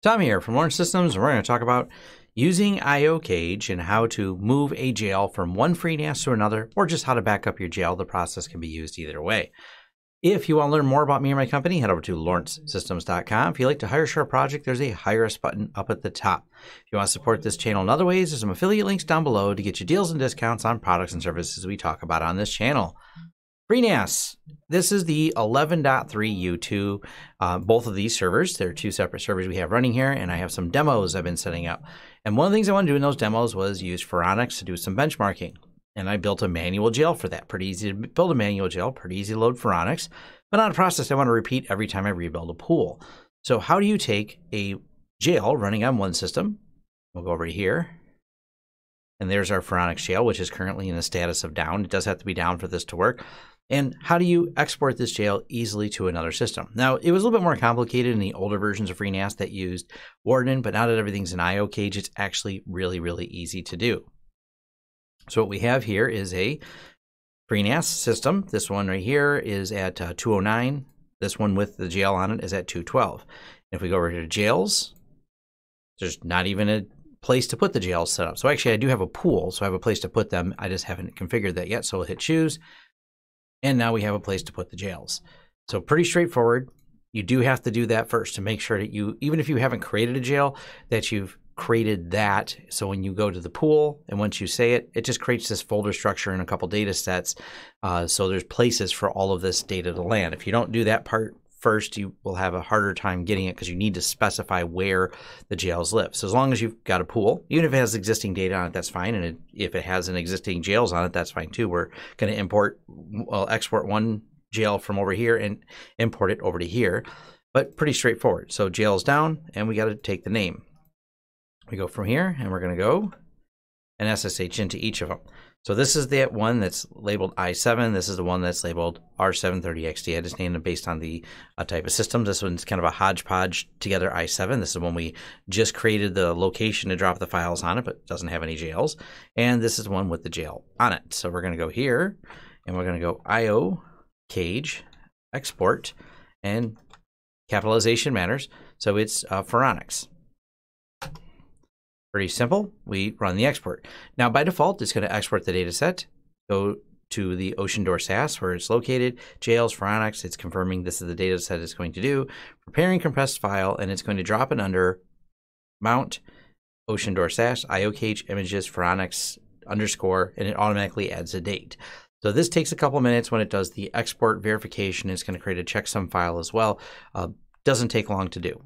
Tom here from Lawrence Systems, and we're going to talk about using IO Cage and how to move a jail from one FreeNAS to another, or just how to back up your jail. The process can be used either way. If you want to learn more about me or my company, head over to lawrencesystems.com. If you'd like to hire a project, there's a Hire Us button up at the top. If you want to support this channel in other ways, there's some affiliate links down below to get you deals and discounts on products and services we talk about on this channel. FreeNAS. This is the 11.3 U2. Uh, both of these servers, they're two separate servers we have running here, and I have some demos I've been setting up. And one of the things I want to do in those demos was use Phoronix to do some benchmarking. And I built a manual jail for that. Pretty easy to build a manual jail, pretty easy to load Phoronix, but not a process I want to repeat every time I rebuild a pool. So how do you take a jail running on one system? We'll go over here. And there's our Phoronix jail, which is currently in a status of down. It does have to be down for this to work. And how do you export this jail easily to another system? Now, it was a little bit more complicated in the older versions of FreeNAS that used Warden, but now that everything's in IO cage, it's actually really, really easy to do. So what we have here is a FreeNAS system. This one right here is at uh, 209. This one with the jail on it is at 212. If we go over to jails, there's not even a place to put the jails set up. So actually I do have a pool, so I have a place to put them. I just haven't configured that yet. So we'll hit choose and now we have a place to put the jails. So pretty straightforward. You do have to do that first to make sure that you, even if you haven't created a jail, that you've created that. So when you go to the pool and once you say it, it just creates this folder structure and a couple data sets. Uh, so there's places for all of this data to land. If you don't do that part first, you will have a harder time getting it because you need to specify where the jails live. So as long as you've got a pool, even if it has existing data on it, that's fine. And it, if it has an existing jails on it, that's fine too. We're going to import, well, export one jail from over here and import it over to here. But pretty straightforward. So jails down, and we got to take the name. We go from here, and we're going to go and SSH into each of them. So this is the one that's labeled i7. This is the one that's labeled R730XD. I just named them based on the uh, type of system. This one's kind of a hodgepodge together i7. This is when we just created the location to drop the files on it, but doesn't have any jails. And this is the one with the jail on it. So we're going to go here, and we're going to go IO cage export, and capitalization matters. So it's uh, Phoronix. Pretty simple. We run the export. Now, by default, it's going to export the data set, go to the Ocean Oceandoor SAS where it's located, jails, Phoronix. It's confirming this is the data set it's going to do, preparing compressed file, and it's going to drop it under mount Oceandoor SAS, IOCage images, Phoronix underscore, and it automatically adds a date. So this takes a couple minutes when it does the export verification. It's going to create a checksum file as well. Uh, doesn't take long to do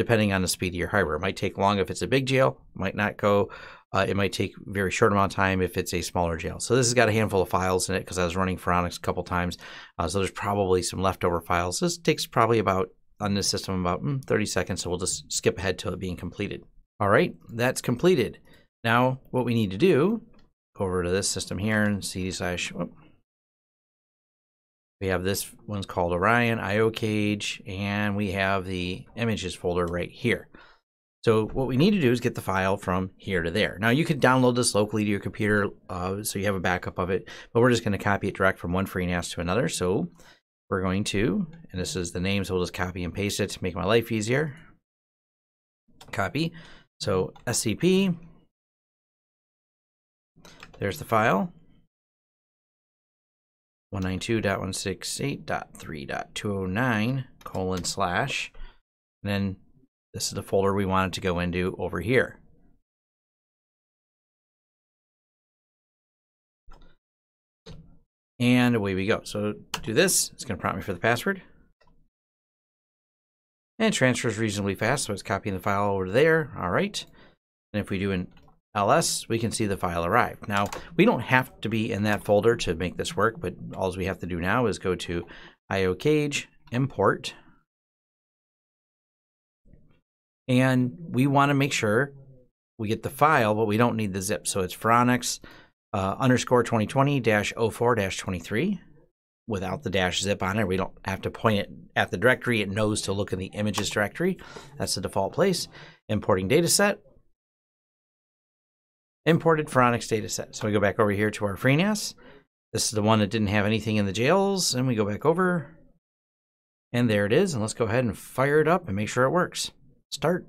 depending on the speed of your hardware. It might take long if it's a big jail, might not go. Uh, it might take very short amount of time if it's a smaller jail. So this has got a handful of files in it because I was running Phoronix a couple times. Uh, so there's probably some leftover files. This takes probably about, on this system, about mm, 30 seconds. So we'll just skip ahead to it being completed. All right, that's completed. Now what we need to do, go over to this system here and cd slash, we have this one's called Orion, IO Cage, and we have the images folder right here. So what we need to do is get the file from here to there. Now you could download this locally to your computer uh, so you have a backup of it, but we're just going to copy it direct from one FreeNAS to another. So we're going to, and this is the name, so we'll just copy and paste it to make my life easier. Copy. So SCP, there's the file. 192.168.3.209 colon slash. And then this is the folder we wanted to go into over here. And away we go. So do this. It's going to prompt me for the password. And transfers reasonably fast, so it's copying the file over there. All right. And if we do an ls, we can see the file arrive. Now, we don't have to be in that folder to make this work, but all we have to do now is go to iocage, import, and we want to make sure we get the file, but we don't need the zip. So it's Phoronix uh, underscore 2020 dash 04 dash 23 without the dash zip on it. We don't have to point it at the directory. It knows to look in the images directory. That's the default place. Importing data set imported Phoronix dataset. So we go back over here to our FreeNAS. This is the one that didn't have anything in the jails, and we go back over. And there it is, and let's go ahead and fire it up and make sure it works. Start.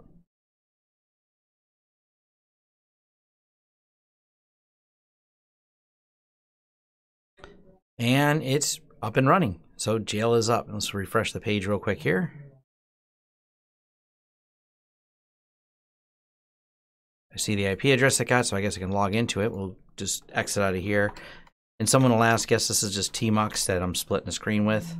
And it's up and running. So jail is up. Let's refresh the page real quick here. I see the IP address I got, so I guess I can log into it. We'll just exit out of here. And someone will ask, guess this is just tmux that I'm splitting the screen with.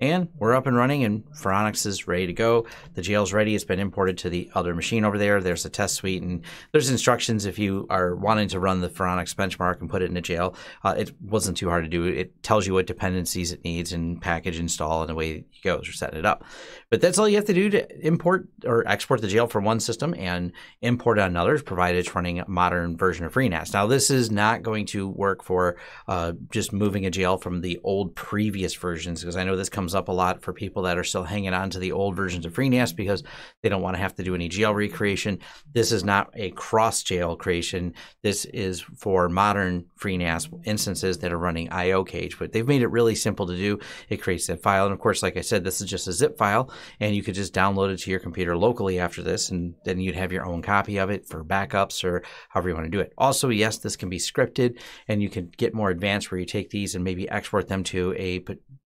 And we're up and running, and Phoronix is ready to go. The jail's ready. It's been imported to the other machine over there. There's a test suite, and there's instructions if you are wanting to run the Phoronix benchmark and put it in a jail. Uh, it wasn't too hard to do. It tells you what dependencies it needs and package install, and the way it goes. You're setting it up. But that's all you have to do to import or export the jail from one system and import it on another, provided it's running a modern version of FreeNAS. Now, this is not going to work for uh, just moving a jail from the old previous versions, because I know this comes comes up a lot for people that are still hanging on to the old versions of FreeNAS because they don't want to have to do any jail recreation. This is not a cross jail creation. This is for modern FreeNAS instances that are running IO cage, but they've made it really simple to do. It creates that file. And of course, like I said, this is just a zip file and you could just download it to your computer locally after this. And then you'd have your own copy of it for backups or however you want to do it. Also, yes, this can be scripted and you can get more advanced where you take these and maybe export them to a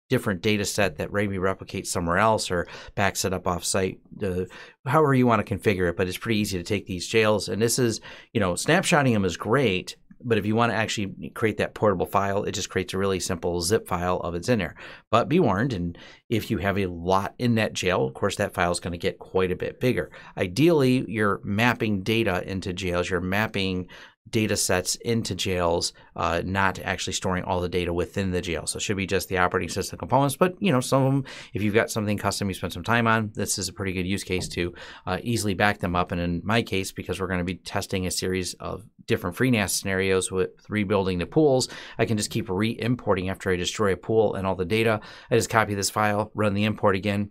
different data set that maybe replicates somewhere else or backs it up offsite, uh, however you want to configure it. But it's pretty easy to take these jails. And this is, you know, snapshotting them is great. But if you want to actually create that portable file, it just creates a really simple zip file of it's in there. But be warned, and if you have a lot in that jail, of course, that file is going to get quite a bit bigger. Ideally, you're mapping data into jails. You're mapping data sets into jails, uh, not actually storing all the data within the jail. So it should be just the operating system components. But you know, some of them, if you've got something custom you spend some time on, this is a pretty good use case to uh, easily back them up. And in my case, because we're going to be testing a series of different FreeNAS scenarios with rebuilding the pools, I can just keep re-importing after I destroy a pool and all the data. I just copy this file, run the import again,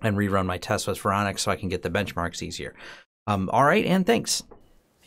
and rerun my test with Phoronix so I can get the benchmarks easier. Um, all right, and thanks.